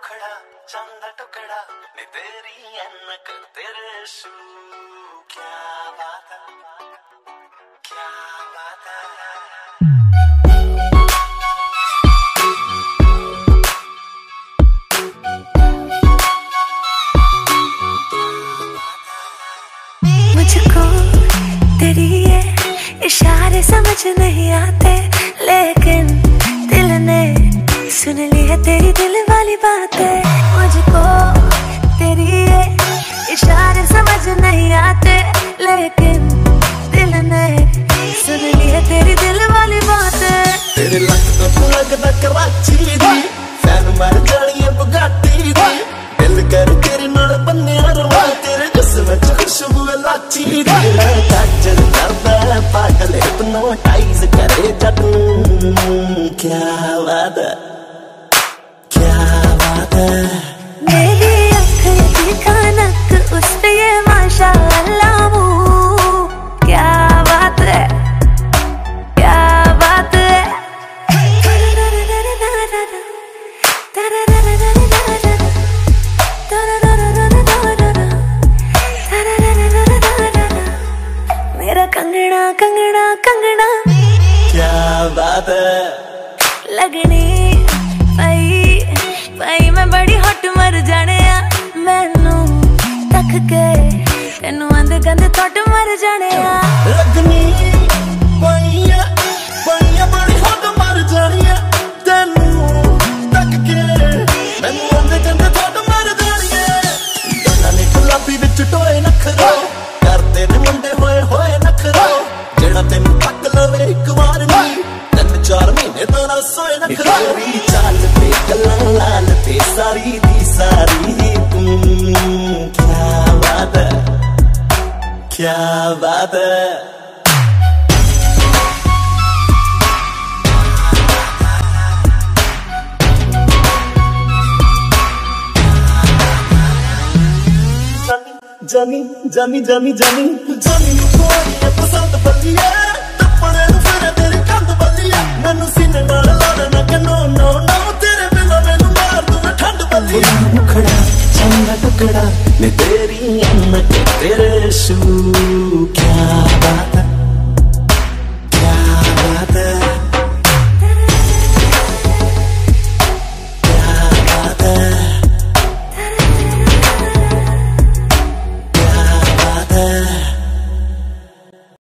ਮੁਖੜਾ ਚੰਦ ਟੁਕੜਾ ਨੀ ਤੇਰੀ ਐਨਕ ਤੇਰੇ ਸ਼ੂ ਕੀ ਬਾਤ ਹੈ ਕੀ ਬਾਤ ਹੈ मुझको तेरी ये इशारे समझ नहीं आते लेकिन बातें मुझको, तेरी ये इशारे समझ नहीं आते, लेकिन दिल ने सुन लिए तेरी दिल वाली बातें। तेरे तो लगता तू लगता कराची दी, फ़ैन मार जानी है बुगाटी दी। दिल कर तेरे नाल बन्ने अरवा तेरे जिस्म च खुशबू लाची दी। काजल करदा है पागल हिप्नोटाइज करे जट क्या वादा मेरी अख दिखा नक उस पे ये माशा क्या बात है? क्या बात है? मेरा कंगना कंगना कंगना। क्या बात है? लगनी। ਕਰ ਜਣਿਆ। ਲੱਗਨੀ ਪਈਆ ਪਈਆ ਬੜੀ ਹੱਦ ਮਰ ਜਾਣੀਆ। ਤੈਨੂੰ ਤੱਕ ਕੇ ਮੈਨੂੰ ਅੰਦੇ ਕੰਦੇ ਥੋੜ ਮਰ ਜਾਣੀਏ ਦੋਨਾਂ ਨੇ ਗੁਲਾਬੀ ਵਿੱਚ ਟੋਏ ਨਖਰੋ। ਕਰਦੇ ਨੇ ਮੁੰਡੇ ਹੋਏ ਹੋਏ ਨਖਰੋ। ਜਿਹੜਾ ਤੈਨੂੰ ਤੱਕ ਲਵੇ ਇੱਕ ਵਾਰ ਨਹੀਂ ਤਿੰਨ ਚਾਰ ਮਹੀਨੇ ਤਾਂ ਨਾ ਸੋਏ ਨਖਰੋ। क्या बात है? जमी जमी जमी जमी। जमी पसंद बलिए तपने फिर तेरे कंध बलिए मैनू सीने लाना नो नो नो तेरे बिना मैनू मार तू ठंड बलिए टुकड़ा मैं तेरी अम्म तेरे सू क्या बात